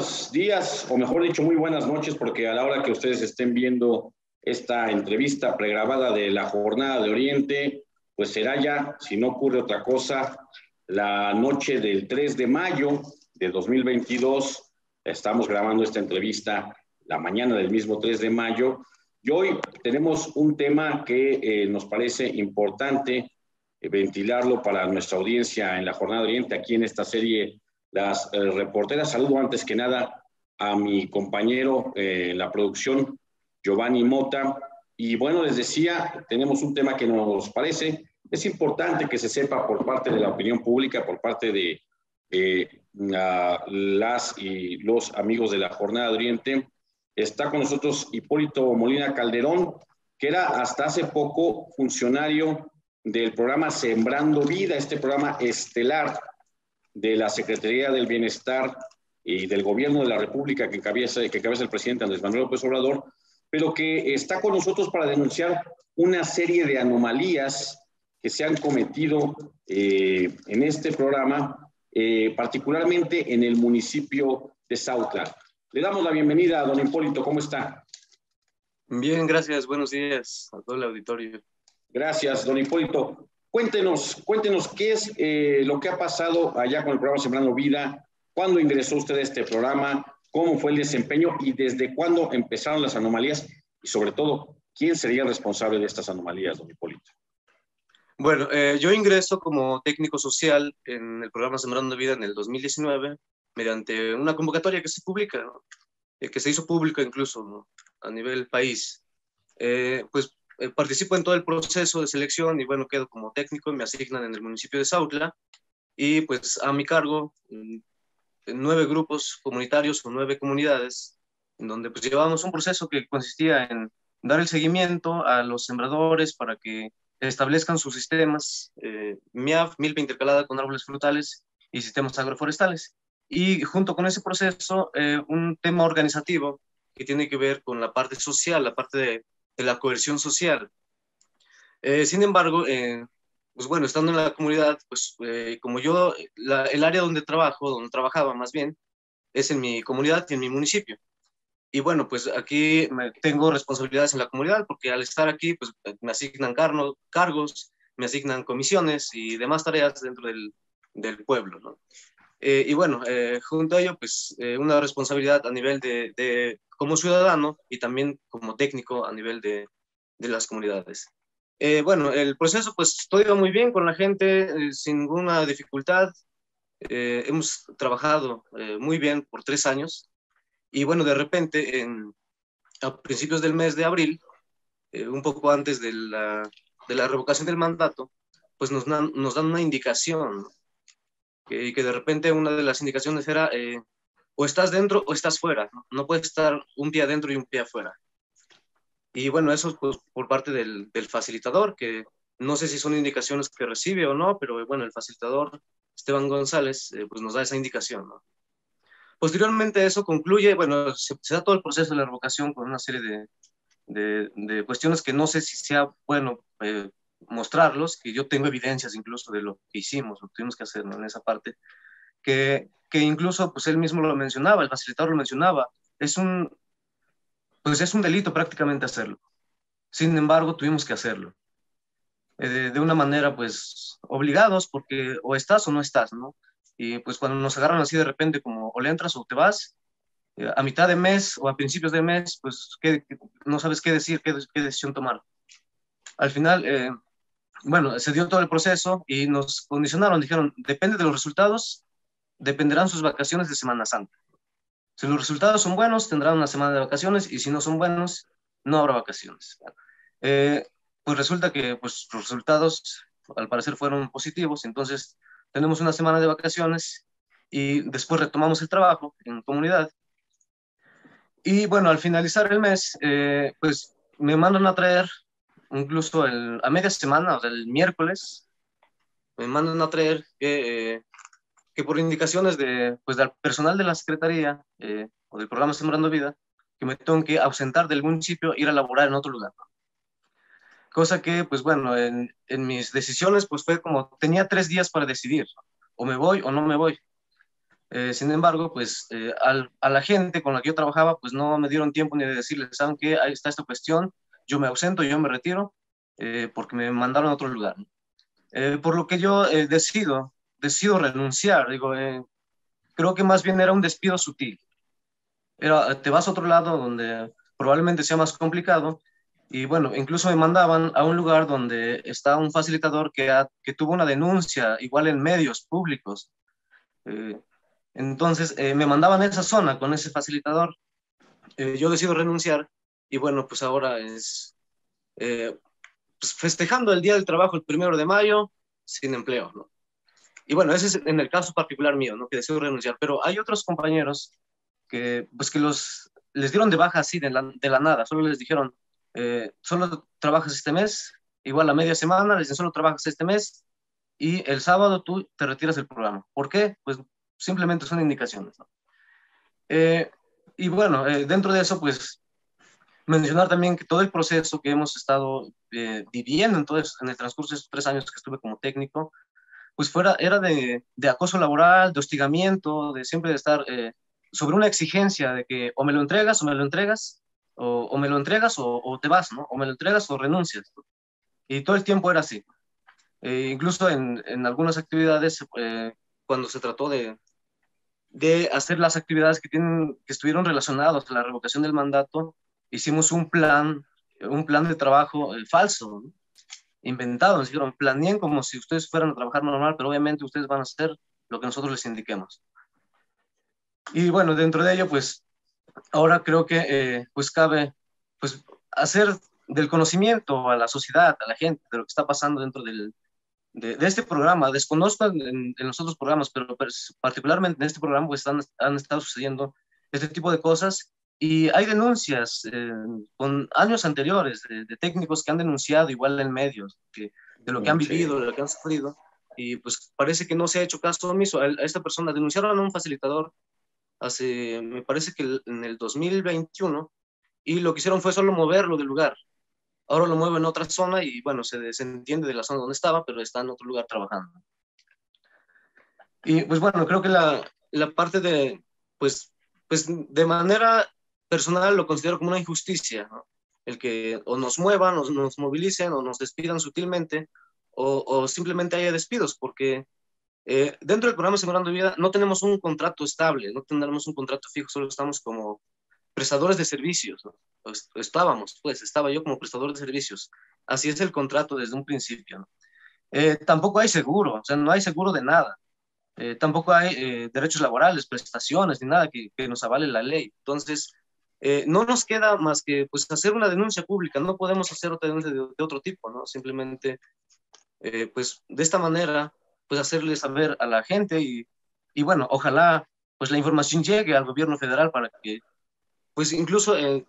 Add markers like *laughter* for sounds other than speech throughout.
Buenos días, o mejor dicho, muy buenas noches, porque a la hora que ustedes estén viendo esta entrevista pregrabada de la Jornada de Oriente, pues será ya, si no ocurre otra cosa, la noche del 3 de mayo de 2022. Estamos grabando esta entrevista la mañana del mismo 3 de mayo. Y hoy tenemos un tema que eh, nos parece importante eh, ventilarlo para nuestra audiencia en la Jornada de Oriente, aquí en esta serie Las eh, Reporteras. Saludo antes que nada a mi compañero en la producción, Giovanni Mota. Y bueno, les decía, tenemos un tema que nos parece, es importante que se sepa por parte de la opinión pública, por parte de las y los amigos de la Jornada de Oriente. Está con nosotros Hipólito Molina Calderón, que era hasta hace poco funcionario del programa Sembrando Vida, este programa estelar de la Secretaría del Bienestar y del Gobierno de la República que cabeza, que cabeza el presidente Andrés Manuel López Obrador, pero que está con nosotros para denunciar una serie de anomalías que se han cometido eh, en este programa, eh, particularmente en el municipio de Sautla. Le damos la bienvenida a don Hipólito, ¿cómo está? Bien, gracias, buenos días a todo el auditorio. Gracias, don Hipólito. Cuéntenos, cuéntenos qué es eh, lo que ha pasado allá con el programa Sembrando Vida, cuándo ingresó usted a este programa, cómo fue el desempeño y desde cuándo empezaron las anomalías y sobre todo, quién sería responsable de estas anomalías, don Hipólito. Bueno, eh, yo ingreso como técnico social en el programa Sembrando Vida en el 2019 mediante una convocatoria que se publica, eh, que se hizo pública incluso a nivel país. pues eh, participo en todo el proceso de selección y bueno, quedo como técnico, me asignan en el municipio de Sautla y pues a mi cargo nueve grupos comunitarios o nueve comunidades, en donde pues llevamos un proceso que consistía en dar el seguimiento a los sembradores para que establezcan sus sistemas eh, MIAF, milpa intercalada con árboles frutales y sistemas agroforestales. Y junto con ese proceso, eh, un tema organizativo que tiene que ver con la parte social, la parte de de la coerción social. Eh, sin embargo, eh, pues bueno, estando en la comunidad, pues eh, como yo, el área donde trabajo, donde trabajaba más bien, es en mi comunidad y en mi municipio. Y bueno, pues aquí tengo responsabilidades en la comunidad porque al estar aquí, pues me asignan cargos, me asignan comisiones y demás tareas dentro del, del pueblo, ¿no? Y bueno, junto a ello, pues una responsabilidad a nivel de, de como ciudadano y también como técnico a nivel de, de las comunidades. Eh, bueno, el proceso pues todo iba muy bien con la gente, eh, sin ninguna dificultad. Eh, hemos trabajado muy bien por tres años y bueno, de repente en, a principios del mes de abril, un poco antes de la, de la, revocación del mandato, pues nos, nos dan una indicación y que, de repente una de las indicaciones era o estás dentro o estás fuera, no, puedes estar un pie adentro y un pie afuera. Y bueno, eso pues, por parte del, facilitador, que no sé si son indicaciones que recibe o no, pero bueno, el facilitador Esteban González pues nos da esa indicación. Posteriormente eso concluye, bueno, se, da todo el proceso de la revocación con una serie de, de, cuestiones que no sé si sea bueno eh, mostrarlos, que yo tengo evidencias incluso de lo que hicimos, lo que tuvimos que hacer en esa parte, que que incluso pues él mismo lo mencionaba, el facilitador lo mencionaba, es un, pues es un delito prácticamente hacerlo. Sin embargo, tuvimos que hacerlo. Eh, de, una manera pues obligados porque o estás o no estás, ¿no? Y pues cuando nos agarran así de repente como o le entras o te vas, eh, a mitad de mes o a principios de mes, pues no sabes qué decir, qué, qué, decisión tomar. Al final, eh, bueno, se dio todo el proceso y nos condicionaron, dijeron, depende de los resultados, dependerán sus vacaciones de Semana Santa. Si los resultados son buenos, tendrán una semana de vacaciones y si no son buenos, no habrá vacaciones. Eh, pues resulta que pues, los resultados al parecer fueron positivos, entonces tenemos una semana de vacaciones y después retomamos el trabajo en comunidad. Y bueno, al finalizar el mes, eh, pues me mandan a traer, incluso el, a media semana, o sea, el miércoles, me mandan a traer que eh, que por indicaciones de, pues, del personal de la Secretaría eh, o del programa Sembrando Vida, que me tengo que ausentar del municipio e ir a laborar en otro lugar. Cosa que, pues bueno, en, mis decisiones, pues fue como, tenía tres días para decidir, o me voy o no me voy. Eh, sin embargo, pues eh, a la gente con la que yo trabajaba, pues no me dieron tiempo ni de decirles, ¿saben qué? Ahí está esta cuestión, yo me ausento, yo me retiro, porque me mandaron a otro lugar. por lo que yo decido, decido renunciar, digo, creo que más bien era un despido sutil. Era, te vas a otro lado donde probablemente sea más complicado y bueno, incluso me mandaban a un lugar donde está un facilitador que, que tuvo una denuncia, igual en medios públicos. Eh, entonces, eh, me mandaban a esa zona con ese facilitador. Eh, yo decido renunciar y bueno, pues ahora es pues festejando el Día del Trabajo el primero de mayo sin empleo, ¿no? Y bueno, ese es en el caso particular mío, ¿no? Que decido renunciar. Pero hay otros compañeros que, pues que los, les dieron de baja así de la, de la nada. Solo les dijeron, eh, solo trabajas este mes, igual la media semana, les dicen solo trabajas este mes y el sábado tú te retiras del programa. ¿Por qué? Pues simplemente son indicaciones. Eh, y bueno, eh, dentro de eso, pues mencionar también que todo el proceso que hemos estado viviendo entonces, en el transcurso de estos tres años que estuve como técnico, pues fuera, era de, de acoso laboral, de hostigamiento, de siempre de estar sobre una exigencia de que o me lo entregas o me lo entregas, o, me lo entregas o, te vas, ¿no? O me lo entregas o renuncias. Y todo el tiempo era así. Eh, incluso en, en, algunas actividades, eh, cuando se trató de, de hacer las actividades que, tienen, que estuvieron relacionadas a la revocación del mandato, hicimos un plan, un plan de trabajo eh, falso, inventado. Nos dijeron, planeen como si ustedes fueran a trabajar normal, pero obviamente ustedes van a hacer lo que nosotros les indiquemos. Y bueno, dentro de ello, pues ahora creo que eh, pues cabe pues hacer del conocimiento a la sociedad, a la gente, de lo que está pasando dentro del, de, este programa. Desconozco en, los otros programas, pero particularmente en este programa pues han, han estado sucediendo este tipo de cosas y hay denuncias eh, con años anteriores de, técnicos que han denunciado igual en medios que, de lo que han vivido, de lo que han sufrido y pues parece que no se ha hecho caso omiso. A, a esta persona denunciaron a un facilitador hace, me parece que en el 2021, y lo que hicieron fue solo moverlo del lugar. Ahora lo mueven en otra zona y bueno, se desentiende de la zona donde estaba, pero está en otro lugar trabajando. Y pues bueno, creo que la, la parte de, pues, pues de manera personal lo considero como una injusticia, el que o nos muevan, o nos movilicen, o nos despidan sutilmente, o, o simplemente haya despidos, porque eh, dentro del programa Sembrando Vida no tenemos un contrato estable, no tenemos un contrato fijo, solo estamos como prestadores de servicios. Estábamos, pues, estaba yo como prestador de servicios. Así es el contrato desde un principio. Eh, tampoco hay seguro, o sea, no hay seguro de nada. Eh, tampoco hay derechos laborales, prestaciones, ni nada que, nos avale la ley. Entonces, no nos queda más que pues, hacer una denuncia pública. No podemos hacer otra denuncia de, otro tipo, ¿no? Simplemente, pues, de esta manera pues hacerle saber a la gente y, y bueno, ojalá pues la información llegue al gobierno federal para que pues incluso eh,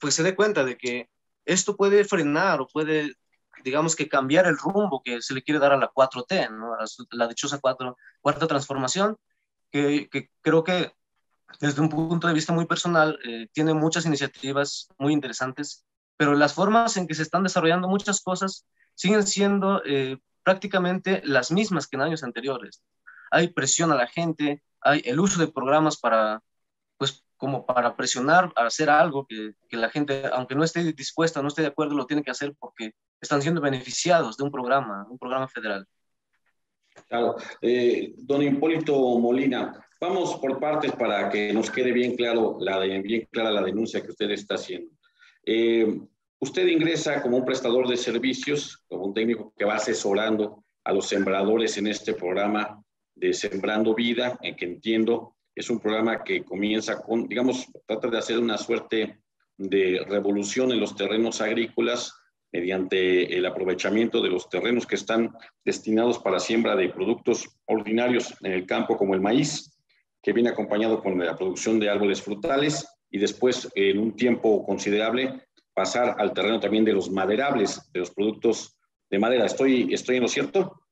pues se dé cuenta de que esto puede frenar o puede digamos que cambiar el rumbo que se le quiere dar a la 4T, ¿no? la dichosa cuatro, cuarta transformación, que, creo que desde un punto de vista muy personal eh, tiene muchas iniciativas muy interesantes, pero las formas en que se están desarrollando muchas cosas siguen siendo eh, prácticamente las mismas que en años anteriores. Hay presión a la gente, hay el uso de programas para, pues, como para presionar a hacer algo que, que la gente, aunque no esté dispuesta, no esté de acuerdo, lo tiene que hacer porque están siendo beneficiados de un programa, un programa federal. Claro. Eh, don Hipólito Molina, vamos por partes para que nos quede bien, claro la bien clara la denuncia que usted está haciendo. Eh, Usted ingresa como un prestador de servicios, como un técnico que va asesorando a los sembradores en este programa de Sembrando Vida, en que entiendo es un programa que comienza con, digamos, trata de hacer una suerte de revolución en los terrenos agrícolas mediante el aprovechamiento de los terrenos que están destinados para siembra de productos ordinarios en el campo, como el maíz, que viene acompañado con la producción de árboles frutales y después, en un tiempo considerable, pasar al terreno también de los maderables, de los productos de madera. ¿Estoy, estoy en lo cierto?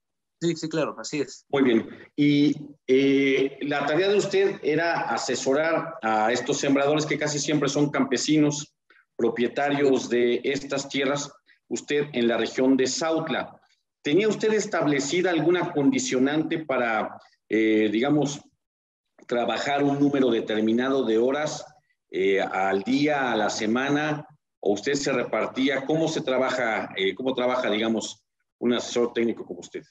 Sí, sí, claro, así es. Muy bien. Y eh, la tarea de usted era asesorar a estos sembradores que casi siempre son campesinos, propietarios de estas tierras, usted en la región de Sautla. ¿Tenía usted establecida alguna condicionante para, eh, digamos, trabajar un número determinado de horas eh, al día, a la semana, o usted se repartía? ¿Cómo se trabaja, eh, cómo trabaja, digamos, un asesor técnico como usted?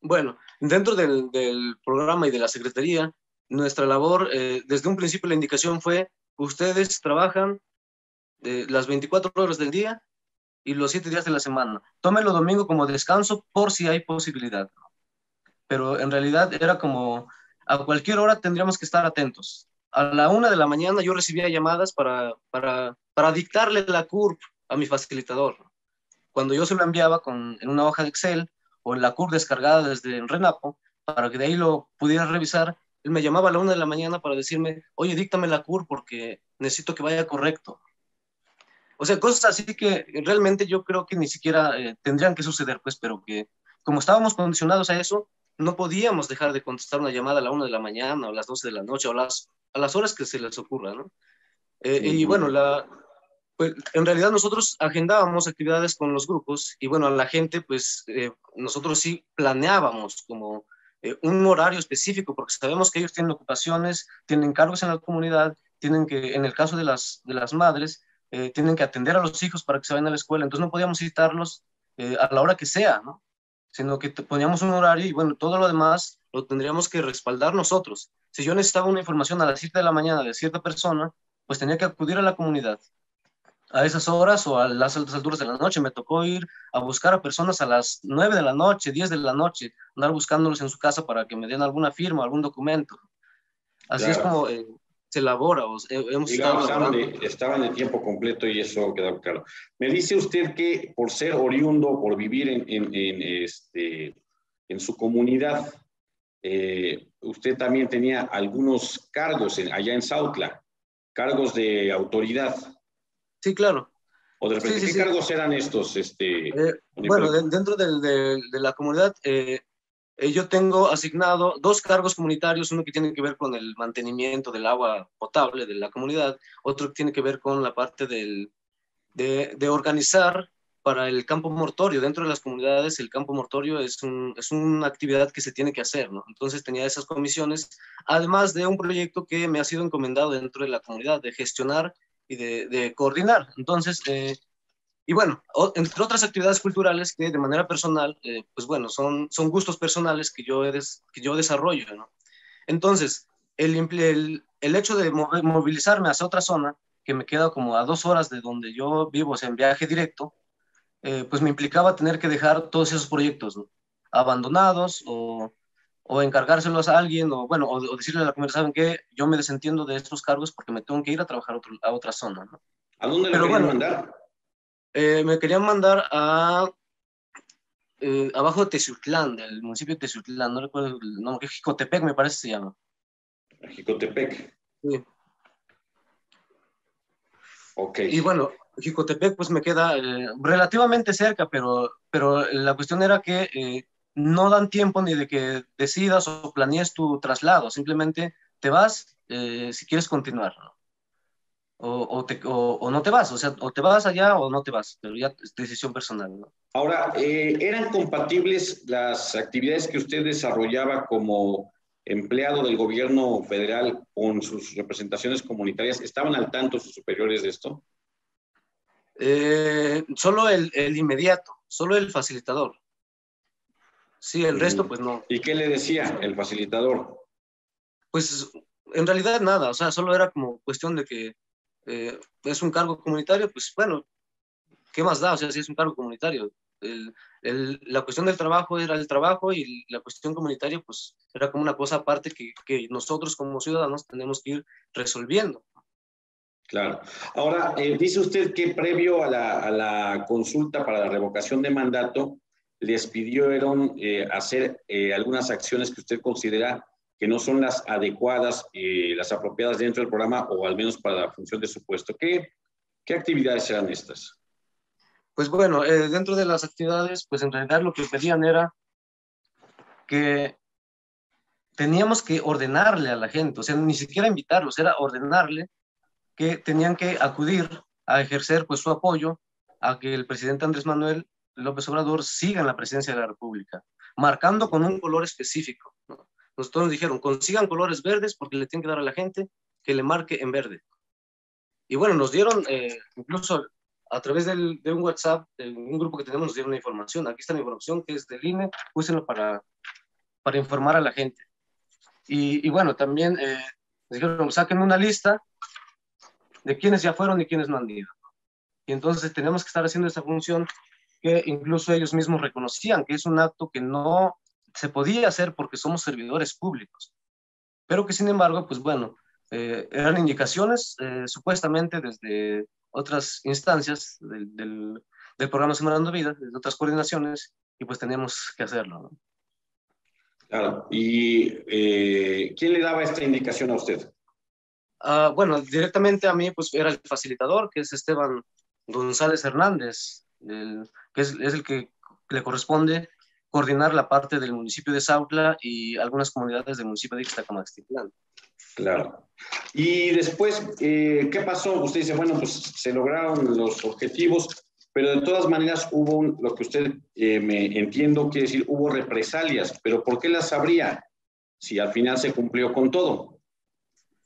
Bueno, dentro del, programa y de la Secretaría, nuestra labor, desde un principio la indicación fue, ustedes trabajan las 24 horas del día y los 7 días de la semana. Tómenlo domingo como descanso por si hay posibilidad. Pero en realidad era como, a cualquier hora tendríamos que estar atentos. A la una de la mañana yo recibía llamadas para, para, para dictarle la CURP a mi facilitador. Cuando yo se lo enviaba con, en una hoja de Excel o en la CURP descargada desde el RENAPO, para que de ahí lo pudiera revisar, él me llamaba a la una de la mañana para decirme, oye, díctame la CURP porque necesito que vaya correcto. O sea, cosas así que realmente yo creo que ni siquiera eh, tendrían que suceder, pues, pero que como estábamos condicionados a eso, no podíamos dejar de contestar una llamada a la una de la mañana o a las doce de la noche o a las, a las horas que se les ocurra, ¿no? Eh, y bueno, la, pues, en realidad nosotros agendábamos actividades con los grupos y bueno, a la gente, pues eh, nosotros sí planeábamos como un horario específico porque sabemos que ellos tienen ocupaciones, tienen cargos en la comunidad, tienen que, en el caso de las, de las madres, eh, tienen que atender a los hijos para que se vayan a la escuela, entonces no podíamos citarlos eh, a la hora que sea, ¿no? Sino que poníamos un horario y bueno, todo lo demás lo tendríamos que respaldar nosotros. Si yo necesitaba una información a las 7 de la mañana de cierta persona, pues tenía que acudir a la comunidad. A esas horas o a las altas alturas de la noche me tocó ir a buscar a personas a las 9 de la noche, 10 de la noche, andar buscándolos en su casa para que me den alguna firma, algún documento. Así es como eh, se elabora. O hemos Digamos, estaban, de, tiempo completo y eso quedó claro. Me dice usted que por ser oriundo, por vivir en, en, este, en su comunidad, eh, usted también tenía algunos cargos allá en Sautla, cargos de autoridad. Sí, claro. ¿O de repente, qué cargos eran estos? Este, eh, bueno, dentro de, de, la comunidad, eh, eh, yo tengo asignado dos cargos comunitarios, uno que tiene que ver con el mantenimiento del agua potable de la comunidad, otro que tiene que ver con la parte del, de, de, organizar para el campo mortorio. Dentro de las comunidades el campo mortorio es, un, es una actividad que se tiene que hacer, ¿no? Entonces tenía esas comisiones, además de un proyecto que me ha sido encomendado dentro de la comunidad de gestionar y de, de coordinar. Entonces, eh, y bueno, entre otras actividades culturales que de manera personal, eh, pues bueno, son, son gustos personales que yo, que yo desarrollo, ¿no? Entonces, el, el, el, hecho de movilizarme hacia otra zona, que me queda como a dos horas de donde yo vivo, o sea, en viaje directo, eh, pues me implicaba tener que dejar todos esos proyectos ¿no? abandonados o, o, encargárselos a alguien, o bueno, o, decirle a la comunidad, ¿saben qué? Yo me desentiendo de estos cargos porque me tengo que ir a trabajar a otra zona, ¿no? ¿A dónde Pero, mandar? Eh, me querían mandar a eh, abajo de Teciutlán, del municipio de Teciutlán, no recuerdo el nombre, Jicotepec me parece se llama. Jicotepec. Sí. Ok. Y bueno, Jicotepec pues me queda eh, relativamente cerca, pero, pero la cuestión era que no dan tiempo ni de que decidas o planees tu traslado, simplemente te vas si quieres continuar. ¿no? O, o, no te vas, o sea, o te vas allá o no te vas, pero ya es decisión personal. ¿no? Ahora, eh, ¿eran compatibles las actividades que usted desarrollaba como empleado del gobierno federal con sus representaciones comunitarias? ¿Estaban al tanto sus superiores de esto? Eh, solo el, el, inmediato, solo el facilitador. Sí, el resto pues no. ¿Y qué le decía el facilitador? Pues en realidad nada, o sea, solo era como cuestión de que eh, es un cargo comunitario, pues bueno, ¿qué más da? O sea, si es un cargo comunitario. La cuestión del trabajo era el trabajo y la cuestión comunitaria, pues era como una cosa aparte que, que nosotros como ciudadanos tenemos que ir resolviendo. Claro. Ahora, eh, dice usted que previo a la, a la, consulta para la revocación de mandato, les pidieron eh, hacer algunas acciones que usted considera que no son las adecuadas, eh, las apropiadas dentro del programa o al menos para la función de su puesto. ¿Qué, qué actividades eran estas? Pues bueno, eh, dentro de las actividades, pues en realidad lo que pedían era que teníamos que ordenarle a la gente, o sea, ni siquiera invitarlos, era ordenarle que tenían que acudir a ejercer pues su apoyo a que el presidente Andrés Manuel López Obrador siga en la presidencia de la República, marcando con un color específico. ¿no? Nosotros nos dijeron, consigan colores verdes porque le tienen que dar a la gente que le marque en verde. Y bueno, nos dieron, eh, incluso a través de un WhatsApp, de un grupo que tenemos, nos dieron la información. Aquí está la información que es del INE, úsenlo para, para informar a la gente. Y, y bueno, también eh, nos dijeron, saquen una lista de quienes ya fueron y quienes no han ido. Y entonces tenemos que estar haciendo esa función que incluso ellos mismos reconocían que es un acto que no se podía hacer porque somos servidores públicos, pero que sin embargo, pues bueno, eh, eran indicaciones eh, supuestamente desde otras instancias del, del, programa Sembrando Vida, desde otras coordinaciones, y pues tenemos que hacerlo. Claro, ¿y eh, quién le daba esta indicación a usted? Ah, bueno, directamente a mí pues era el facilitador, que es Esteban González Hernández, que es, es, el que le corresponde coordinar la parte del municipio de Sautla y algunas comunidades del municipio de Ixtacamaxtitlán. Claro. Y después, eh, ¿qué pasó? Usted dice, bueno, pues se lograron los objetivos, pero de todas maneras hubo lo que usted eh, me entiendo, quiere decir, hubo represalias, pero ¿por qué las habría si al final se cumplió con todo?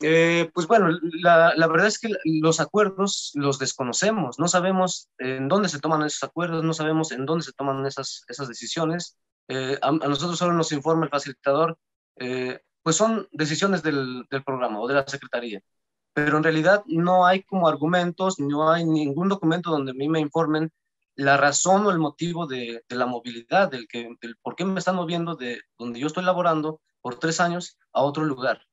Eh, pues bueno, la, verdad es que los acuerdos los desconocemos, no sabemos en dónde se toman esos acuerdos, no sabemos en dónde se toman esas, decisiones. Eh, a, nosotros solo nos informa el facilitador, eh, pues son decisiones del, programa o de la Secretaría, pero en realidad no hay como argumentos, no hay ningún documento donde a mí me informen la razón o el motivo de, de la movilidad, del, que, del por qué me están moviendo de donde yo estoy laborando por tres años a otro lugar.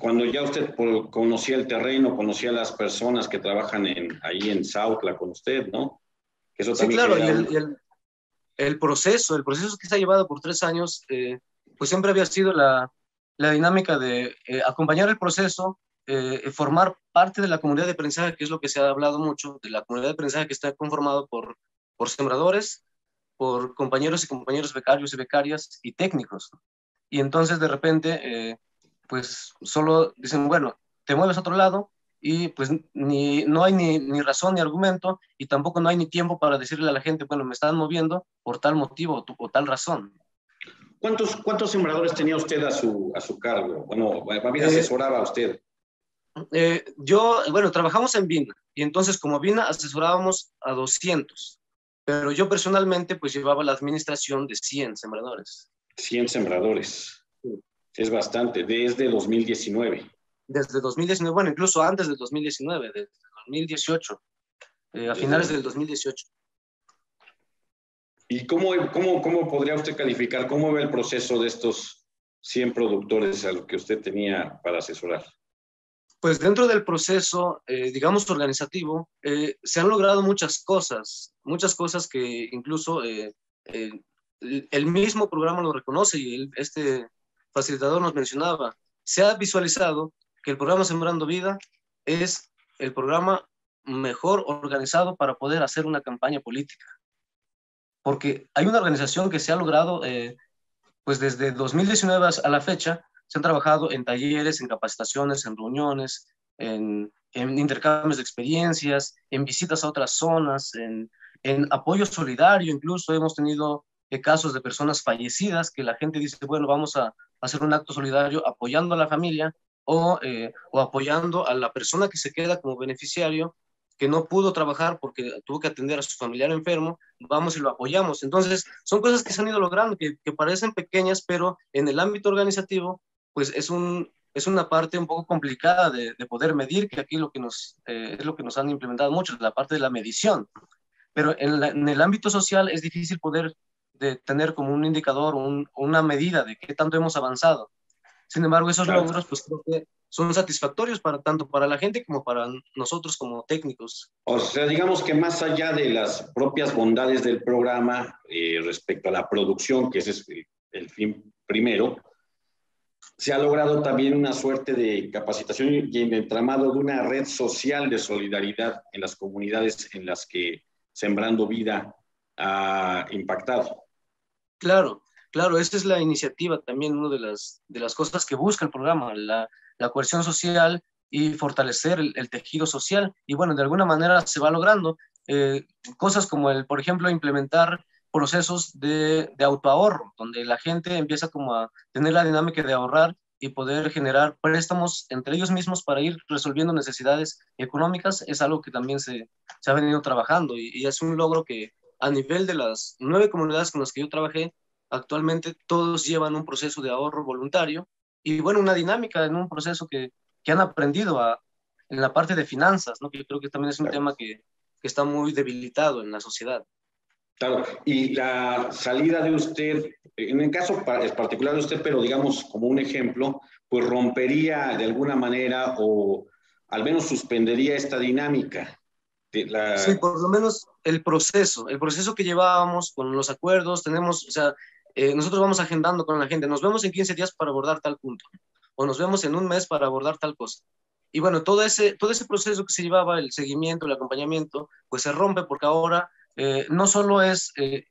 Cuando ya usted conocía el terreno, conocía las personas que trabajan en, ahí en Sautla con usted, ¿no? Eso sí, claro, y el, el, el, proceso, el proceso que se ha llevado por tres años, eh, pues siempre había sido la, la dinámica de eh, acompañar el proceso, eh, formar parte de la comunidad de aprendizaje, que es lo que se ha hablado mucho, de la comunidad de aprendizaje que está conformado por, por sembradores, por compañeros y compañeros becarios y becarias y técnicos. Y entonces de repente, eh, pues solo dicen, bueno, te mueves a otro lado y pues ni, no hay ni, ni, razón ni argumento y tampoco no hay ni tiempo para decirle a la gente, bueno, me están moviendo por tal motivo o, tal razón. ¿Cuántos, ¿Cuántos sembradores tenía usted a su, a su cargo? Bueno, bien asesoraba a usted. Eh, yo, bueno, trabajamos en Vina y entonces como Vina asesorábamos a 200, pero yo personalmente pues llevaba la administración de 100 sembradores. 100 sembradores. Es bastante, desde 2019. Desde 2019, bueno, incluso antes del 2019, desde 2018, eh, a finales del 2018. ¿Y cómo, cómo, cómo podría usted calificar, cómo ve el proceso de estos 100 productores a los que usted tenía para asesorar? Pues dentro del proceso, eh, digamos, organizativo, eh, se han logrado muchas cosas, muchas cosas que incluso eh, el mismo programa lo reconoce y este facilitador nos mencionaba. Se ha visualizado que el programa Sembrando Vida es el programa mejor organizado para poder hacer una campaña política. Porque hay una organización que se ha logrado, eh, pues desde 2019 a la fecha, se han trabajado en talleres, en capacitaciones, en reuniones, en, intercambios de experiencias, en visitas a otras zonas, en, en apoyo solidario, incluso hemos tenido casos de personas fallecidas que la gente dice, bueno, vamos a, hacer un acto solidario apoyando a la familia o, eh, o apoyando a la persona que se queda como beneficiario que no pudo trabajar porque tuvo que atender a su familiar enfermo, vamos y lo apoyamos. Entonces, son cosas que se han ido logrando, que, que parecen pequeñas, pero en el ámbito organizativo, pues es, un, es una parte un poco complicada de, de poder medir, que aquí lo que nos, eh, es lo que nos han implementado mucho, la parte de la medición. Pero en, la, en el ámbito social es difícil poder de tener como un indicador, un, una medida de qué tanto hemos avanzado. Sin embargo, esos claro. logros, pues creo que son satisfactorios para tanto para la gente como para nosotros como técnicos. O sea, digamos que más allá de las propias bondades del programa eh, respecto a la producción, que ese es el fin primero, se ha logrado también una suerte de capacitación y en entramado de una red social de solidaridad en las comunidades en las que Sembrando Vida ha impactado. Claro, claro, esa es la iniciativa también, una de las, de las cosas que busca el programa, la, la cohesión social y fortalecer el, tejido social. Y bueno, de alguna manera se va logrando. Eh, cosas como el, por ejemplo, implementar procesos de, de autoahorro, donde la gente empieza como a tener la dinámica de ahorrar y poder generar préstamos entre ellos mismos para ir resolviendo necesidades económicas es algo que también se, se ha venido trabajando y, es un logro que a nivel de las nueve comunidades con las que yo trabajé, actualmente todos llevan un proceso de ahorro voluntario y bueno, una dinámica en un proceso que, que han aprendido a, en la parte de finanzas, ¿no? que yo creo que también es un tema que, que está muy debilitado en la sociedad. Claro, y la salida de usted, en el caso particular de usted, pero digamos como un ejemplo, pues rompería de alguna manera o al menos suspendería esta dinámica. De la... Sí, por lo menos el proceso, el proceso que llevábamos con los acuerdos, tenemos, o sea, eh, nosotros vamos agendando con la gente, nos vemos en 15 días para abordar tal punto, o nos vemos en un mes para abordar tal cosa. Y bueno, todo ese, todo ese proceso que se llevaba, el seguimiento, el acompañamiento, pues se rompe porque ahora eh, no solo es eh,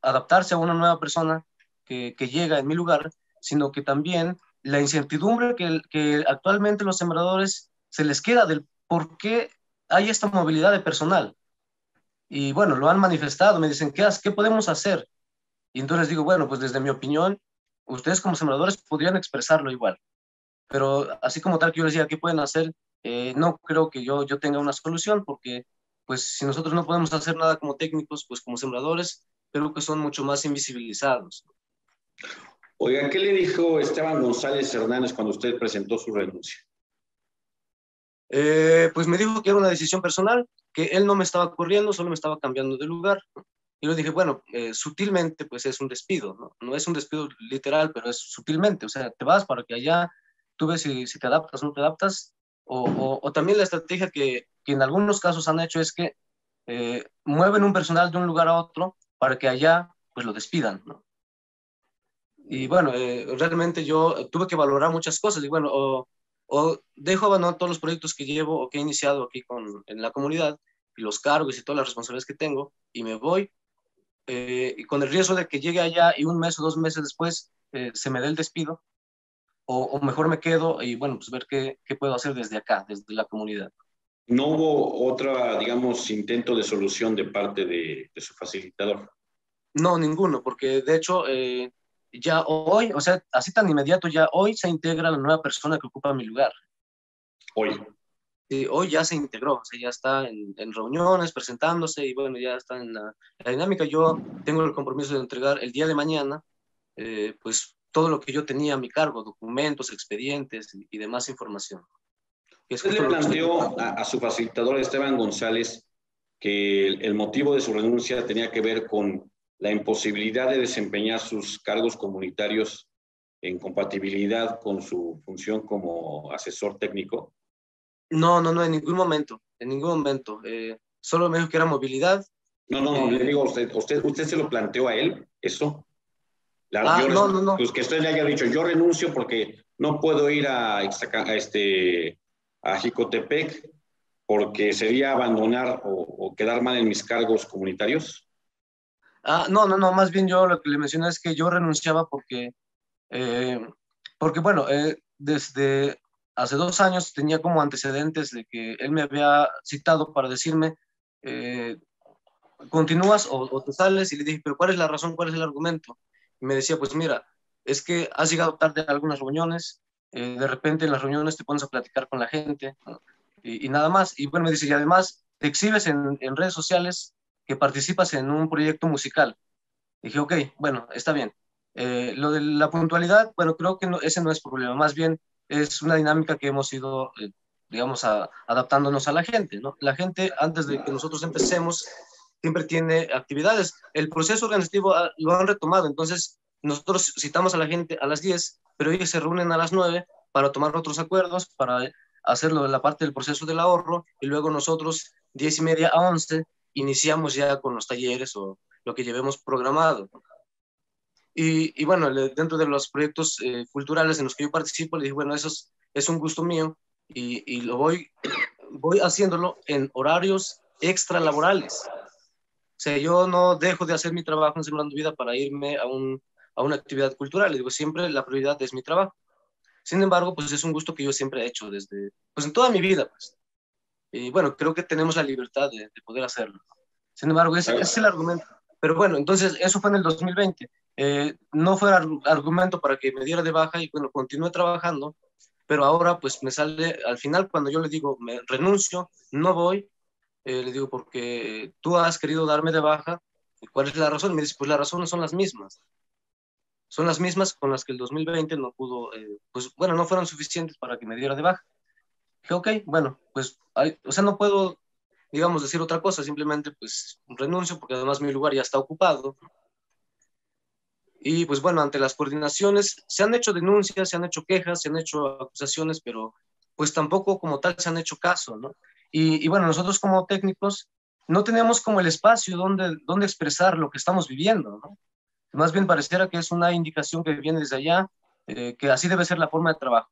adaptarse a una nueva persona que, que, llega en mi lugar, sino que también la incertidumbre que, que, actualmente los sembradores se les queda del por qué hay esta movilidad de personal. Y bueno, lo han manifestado, me dicen, ¿qué, qué podemos hacer? Y entonces digo, bueno, pues desde mi opinión, ustedes como sembradores podrían expresarlo igual. Pero así como tal que yo les diga, ¿qué pueden hacer? no creo que yo, yo tenga una solución porque pues si nosotros no podemos hacer nada como técnicos, pues como sembradores, creo que son mucho más invisibilizados. Oiga, ¿qué le dijo Esteban González Hernández cuando usted presentó su renuncia? Eh, pues me dijo que era una decisión personal, que él no me estaba corriendo, solo me estaba cambiando de lugar. Y yo dije, bueno, eh, sutilmente, pues es un despido, ¿no? No es un despido literal, pero es sutilmente, o sea, te vas para que allá tú ves si, si te adaptas o no te adaptas, o, también la estrategia que, que, en algunos casos han hecho es que eh, mueven un personal de un lugar a otro para que allá pues lo despidan, ¿no? Y bueno, eh, realmente yo tuve que valorar muchas cosas y bueno, o, o dejo abandonar todos los proyectos que llevo o que he iniciado aquí con, en la comunidad y los cargos y todas las responsabilidades que tengo y me voy eh, y con el riesgo de que llegue allá y un mes o dos meses después se me dé el despido o, mejor me quedo y bueno, pues ver qué, qué, puedo hacer desde acá, desde la comunidad. ¿No hubo otra, digamos, intento de solución de parte de, de su facilitador? No, ninguno, porque de hecho eh, ya hoy, o sea, así tan inmediato, ya hoy se integra la nueva persona que ocupa mi lugar. Hoy. Sí, hoy ya se integró, o sea, ya está en, en reuniones, presentándose y bueno, ya está en la, la, dinámica. Yo tengo el compromiso de entregar el día de mañana, eh, pues todo lo que yo tenía a mi cargo, documentos, expedientes y, y demás información. ¿Usted le planteó a, a, su facilitador Esteban González que el, el, motivo de su renuncia tenía que ver con la imposibilidad de desempeñar sus cargos comunitarios en compatibilidad con su función como asesor técnico? No, no, no, en ningún momento, en ningún momento. Eh, solo me dijo que era movilidad. No, no, eh, le digo usted, usted, ¿usted se lo planteó a él, eso? La, ah, no, no, no. Pues que usted le haya dicho, yo renuncio porque no puedo ir a, a, este, a Jicotepec porque sería abandonar o, o, quedar mal en mis cargos comunitarios. Ah, no, no, no, más bien yo lo que le mencioné es que yo renunciaba porque, eh, porque bueno, eh, desde hace dos años tenía como antecedentes de que él me había citado para decirme, eh, continúas o, te sales, y le dije, pero ¿cuál es la razón, cuál es el argumento? y me decía, pues mira, es que has llegado tarde a algunas reuniones, eh, de repente en las reuniones te pones a platicar con la gente y, nada más. Y bueno, me dice, y además te exhibes en, redes sociales participas en un proyecto musical. dije, ok, bueno, está bien. Eh, lo de la puntualidad, bueno, creo que ese no es problema, más bien es una dinámica que hemos ido, eh, digamos, adaptándonos a la gente, ¿no? La gente, antes de que nosotros empecemos, siempre tiene actividades. El proceso organizativo ah, lo han retomado, entonces nosotros citamos a la gente a las 10, pero ellos se reúnen a las 9 para tomar otros acuerdos, para hacerlo de la parte del proceso del ahorro, y luego nosotros 10 y media a 11 iniciamos ya con los talleres o lo que llevemos programado. Y, y bueno, dentro de los proyectos eh, culturales en los que yo participo, le dije, bueno, eso es, es un gusto mío y, y, lo voy, *coughs* voy haciéndolo en horarios extralaborales. O sea, yo no dejo de hacer mi trabajo en Sembrando Vida para irme a, un, a una actividad cultural. Digo, siempre la prioridad es mi trabajo. Sin embargo, pues es un gusto que yo siempre he hecho desde, pues en toda mi vida, pues. Y bueno, creo que tenemos la libertad de, de poder hacerlo. Sin embargo, ese, ese, es el argumento. Pero bueno, entonces eso fue en el 2020. Eh, no fue argumento para que me diera de baja y bueno, continué trabajando, pero ahora pues me sale, al final cuando yo le digo, me renuncio, no voy, eh, le digo, porque tú has querido darme de baja, ¿cuál es la razón? Me dice, pues las razones son las mismas. Son las mismas con las que el 2020 no pudo, eh, pues bueno, no fueron suficientes para que me diera de baja. Dije, ok, bueno, pues, o sea, no puedo digamos, decir otra cosa, simplemente pues renuncio porque además mi lugar ya está ocupado. Y pues bueno, ante las coordinaciones se han hecho denuncias, se han hecho quejas, se han hecho acusaciones, pero pues tampoco como tal se han hecho caso, ¿no? Y, bueno, nosotros como técnicos no tenemos como el espacio donde, donde expresar lo que estamos viviendo, ¿no? Más bien pareciera que es una indicación que viene desde allá, eh, que así debe ser la forma de trabajo.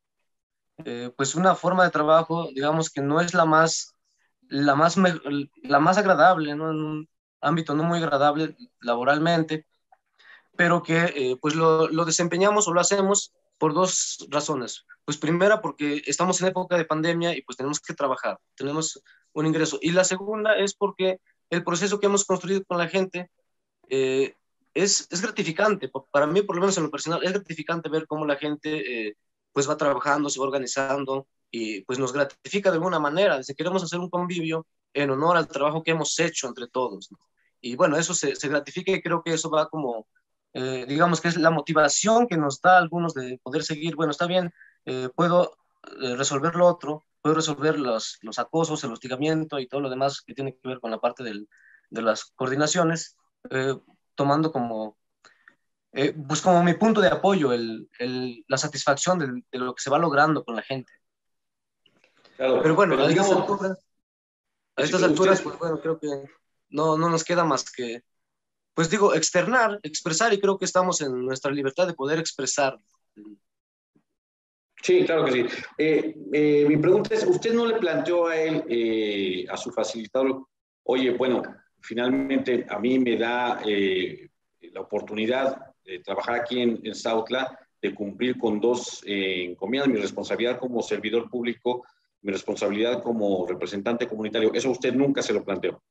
Eh, pues una forma de trabajo, digamos que no es la más la más, la más agradable, ¿no? en un ámbito no muy agradable laboralmente, pero que eh, pues lo, lo, desempeñamos o lo hacemos por dos razones. Pues primera, porque estamos en época de pandemia y pues tenemos que trabajar, tenemos un ingreso. Y la segunda es porque el proceso que hemos construido con la gente eh, es, es, gratificante. Para mí, por lo menos en lo personal, es gratificante ver cómo la gente pues va trabajando, se va organizando, y pues nos gratifica de alguna manera. Si queremos hacer un convivio en honor al trabajo que hemos hecho entre todos. Y bueno, eso se, se, gratifica y creo que eso va como, eh, digamos que es la motivación que nos da a algunos de poder seguir. Bueno, está bien, eh, puedo eh, resolver lo otro, puedo resolver los, los acosos, el hostigamiento y todo lo demás que tiene que ver con la parte del, de las coordinaciones, tomando como pues como mi punto de apoyo el, el, la satisfacción de, de, lo que se va logrando con la gente pero bueno, a, estas alturas, pues bueno, creo que no, no nos queda más que, pues digo, externar, expresar, y creo que estamos en nuestra libertad de poder expresar. Sí, claro que sí. Eh, eh, mi pregunta es, ¿usted no le planteó a él, eh, a su facilitador, oye, bueno, finalmente a mí me da la oportunidad de trabajar aquí en, en Sautla, de cumplir con dos encomiendas, mi responsabilidad como servidor público mi responsabilidad como representante comunitario, ¿eso usted nunca se lo planteó?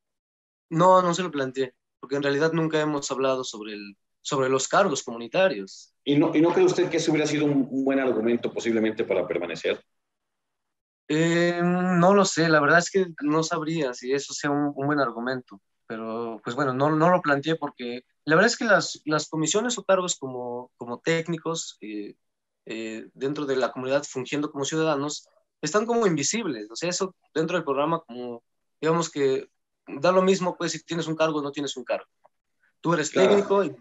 No, no se lo planteé, porque en realidad nunca hemos hablado sobre, el, sobre los cargos comunitarios. ¿Y no, ¿Y no cree usted que ese hubiera sido un, buen argumento posiblemente para permanecer? Eh, no lo sé, la verdad es que no sabría si eso sea un, buen argumento, pero pues bueno, no, no, lo planteé porque la verdad es que las, las comisiones o cargos como, como técnicos eh, eh, dentro de la comunidad fungiendo como ciudadanos están como invisibles. O sea, eso dentro del programa, como digamos que da lo mismo, pues si tienes un cargo o no tienes un cargo. Tú eres técnico y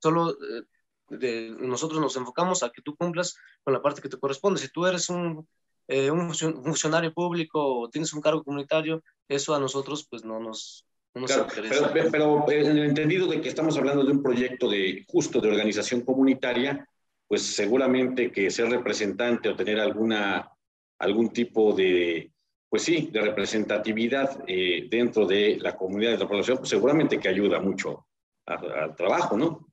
solo eh, de, nosotros nos enfocamos a que tú cumplas con la parte que te corresponde. Si tú eres un, eh, un funcionario público o tienes un cargo comunitario, eso a nosotros pues no nos, claro, pero, pero, en el entendido de que estamos hablando de un proyecto de justo de organización comunitaria, pues seguramente que ser representante o tener alguna algún tipo de, pues sí, de representatividad eh, dentro de la comunidad de la población, pues seguramente que ayuda mucho al trabajo, ¿no?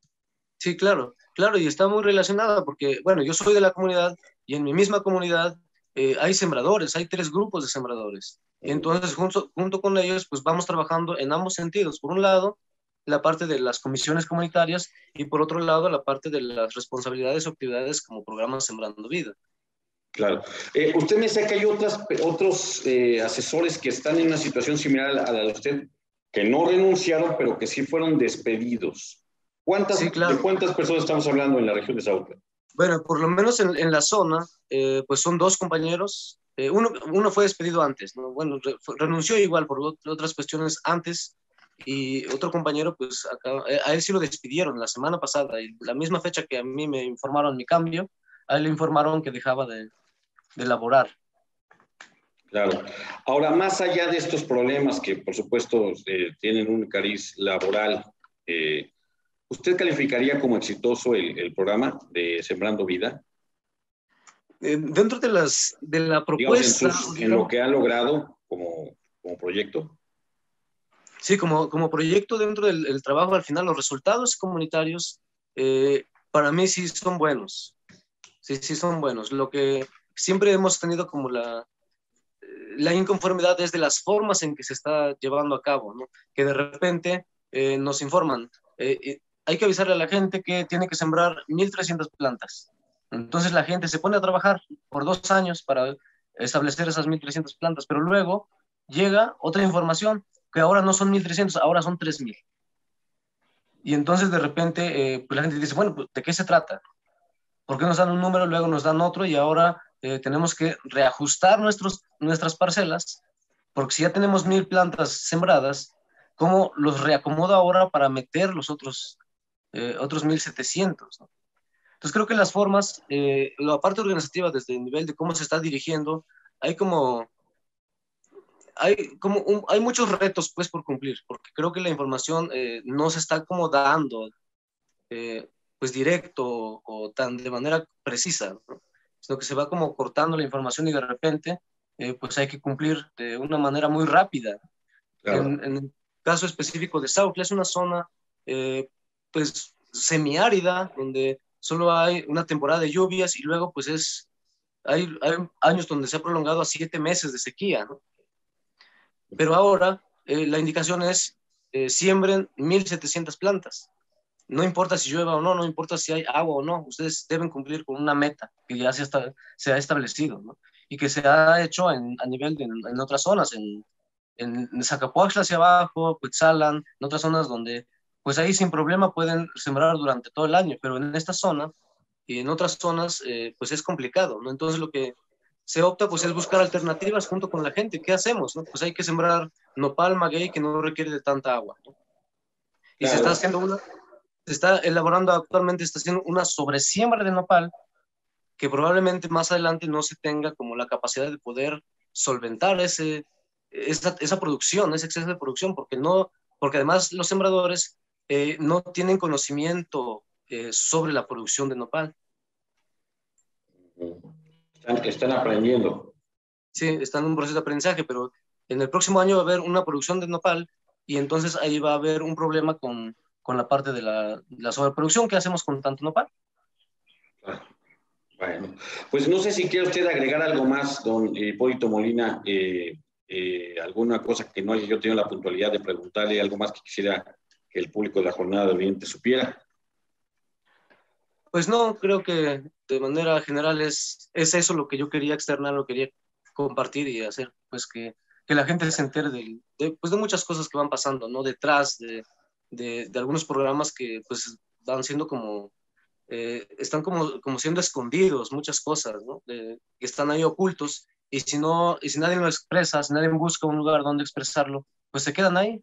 Sí, claro, claro, y está muy relacionada porque, bueno, yo soy de la comunidad y en mi misma comunidad eh, hay sembradores, hay tres grupos de sembradores. Entonces, junto, junto con ellos, pues vamos trabajando en ambos sentidos. Por un lado, la parte de las comisiones comunitarias y por otro lado, la parte de las responsabilidades o actividades como programas Sembrando Vida. Claro. Eh, usted me dice que hay otras, otros eh, asesores que están en una situación similar a la de usted, que no renunciaron, pero que sí fueron despedidos. ¿Cuántas, ¿De cuántas personas estamos hablando en la región de Saúl? Bueno, por lo menos en, la zona, eh, pues son dos compañeros. uno, uno fue despedido antes, ¿no? bueno, renunció igual por otras cuestiones antes, y otro compañero, pues a él sí lo despidieron la semana pasada, y la misma fecha que a mí me informaron mi cambio, a él le informaron que dejaba de, de elaborar. Claro. Ahora, más allá de estos problemas que, por supuesto, eh, tienen un cariz laboral, eh, ¿usted calificaría como exitoso el, programa de Sembrando Vida? Eh, dentro de, las, de la propuesta... en, lo que ha logrado como, como proyecto. Sí, como, como proyecto dentro del trabajo, al final los resultados comunitarios para mí sí son buenos. Sí, sí son buenos. Lo que siempre hemos tenido como la, la inconformidad desde las formas en que se está llevando a cabo, ¿no? que de repente eh, nos informan, eh, hay que avisarle a la gente que tiene que sembrar 1.300 plantas. Entonces la gente se pone a trabajar por dos años para establecer esas 1.300 plantas, pero luego llega otra información que ahora no son 1.300, ahora son 3.000. Y entonces de repente eh, pues la gente dice, bueno, pues, ¿de qué se trata? ¿Por qué nos dan un número, luego nos dan otro y ahora eh, tenemos que reajustar nuestros, nuestras parcelas? Porque si ya tenemos mil plantas sembradas, ¿cómo los reacomodo ahora para meter los otros, eh, otros 1700? ¿no? Entonces creo que las formas, eh, la parte organizativa desde el nivel de cómo se está dirigiendo, hay como hay, como hay muchos retos pues por cumplir, porque creo que la información eh, no se está como dando eh, pues directo o, tan de manera precisa, sino que se va como cortando la información y de repente eh, pues hay que cumplir de una manera muy rápida. En, el caso específico de Saucla es una zona pues semiárida donde solo hay una temporada de lluvias y luego pues es, hay, hay años donde se ha prolongado a siete meses de sequía, ¿no? Pero ahora eh, la indicación es eh, siembren 1.700 plantas. No importa si llueva o no, no importa si hay agua o no, ustedes deben cumplir con una meta que ya se, está, se ha establecido ¿no? y que se ha hecho en, a nivel de, en otras zonas, en, en Zacapuaxla hacia abajo, Cuetzalan, en otras zonas donde pues ahí sin problema pueden sembrar durante todo el año, pero en esta zona y en otras zonas eh, pues es complicado, ¿no? Entonces lo que se opta pues es buscar alternativas junto con la gente. ¿Qué hacemos? No? Pues hay que sembrar nopal maguey que no requiere de tanta agua. Y se está haciendo una, se está elaborando actualmente, está haciendo una sobresiembra de nopal que probablemente más adelante no se tenga como la capacidad de poder solventar ese, esa, esa producción, ese exceso de producción, porque, no, porque además los sembradores eh, no tienen conocimiento eh, sobre la producción de nopal. Están, están aprendiendo. Sí, están en un proceso de aprendizaje, pero en el próximo año va a haber una producción de nopal y entonces ahí va a haber un problema con, con la parte de la, la, sobreproducción que hacemos con tanto nopal. Ah, bueno, pues no sé si quiere usted agregar algo más, don Hipólito Molina, eh, eh, alguna cosa que no haya yo tenido la puntualidad de preguntarle, algo más que quisiera que el público de la Jornada de Oriente supiera. Pues no, creo que de manera general es, es eso lo que yo quería externar, lo quería compartir y hacer, pues que, que la gente se entere de, pues de muchas cosas que van pasando, ¿no? Detrás de, de, algunos programas que pues van siendo como, eh, están como, como siendo escondidos, muchas cosas, ¿no? Que están ahí ocultos y si no, y si nadie lo expresa, si nadie busca un lugar donde expresarlo, pues se quedan ahí.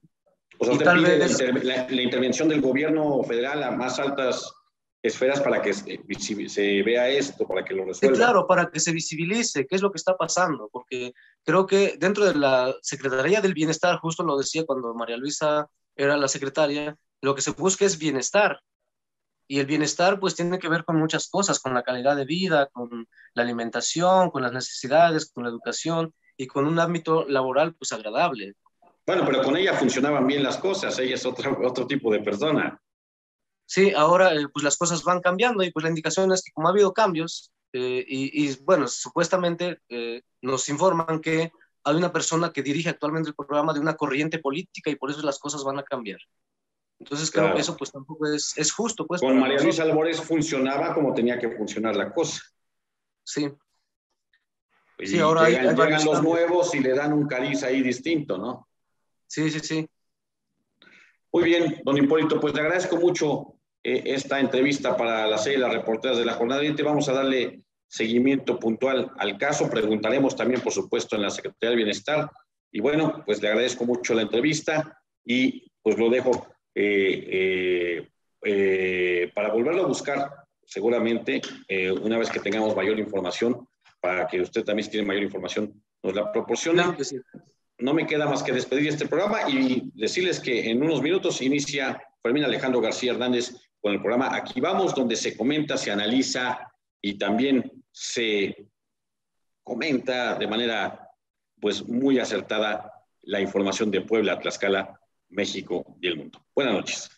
O sea, y tal vez... la, la intervención del gobierno federal a más altas esferas para que se, se, vea esto, para que lo resuelva. Sí, claro, para que se visibilice qué es lo que está pasando, porque creo que dentro de la Secretaría del Bienestar, justo lo decía cuando María Luisa era la secretaria, lo que se busca es bienestar. Y el bienestar pues tiene que ver con muchas cosas, con la calidad de vida, con la alimentación, con las necesidades, con la educación y con un ámbito laboral pues agradable. Bueno, pero con ella funcionaban bien las cosas, ella es otro, *laughs* otro tipo de persona. Sí, ahora eh, pues las cosas van cambiando y pues la indicación es que como ha habido cambios eh, y, y, bueno, supuestamente eh, nos informan que hay una persona que dirige actualmente el programa de una corriente política y por eso las cosas van a cambiar. Entonces creo claro. que eso pues tampoco es, es justo. Pues, Con María Luisa Albores funcionaba como tenía que funcionar la cosa. Sí. Y sí, ahora llegan, hay, hay llegan los nuevos y le dan un cariz ahí distinto, ¿no? Sí, sí, sí. Muy bien, don Hipólito, pues le agradezco mucho eh, esta entrevista para la serie de las reporteras de la jornada de Vamos a darle seguimiento puntual al caso. Preguntaremos también, por supuesto, en la Secretaría del Bienestar. Y bueno, pues le agradezco mucho la entrevista y pues lo dejo eh, eh, para volverlo a buscar seguramente una vez que tengamos mayor información, para que usted también si tiene mayor información nos la proporcione. Claro que sí. No me queda más que despedir este programa y decirles que en unos minutos inicia Fermín Alejandro García Hernández con el programa Aquí vamos, donde se comenta, se analiza y también se comenta de manera pues muy acertada la información de Puebla, Tlaxcala, México y el mundo. Buenas noches.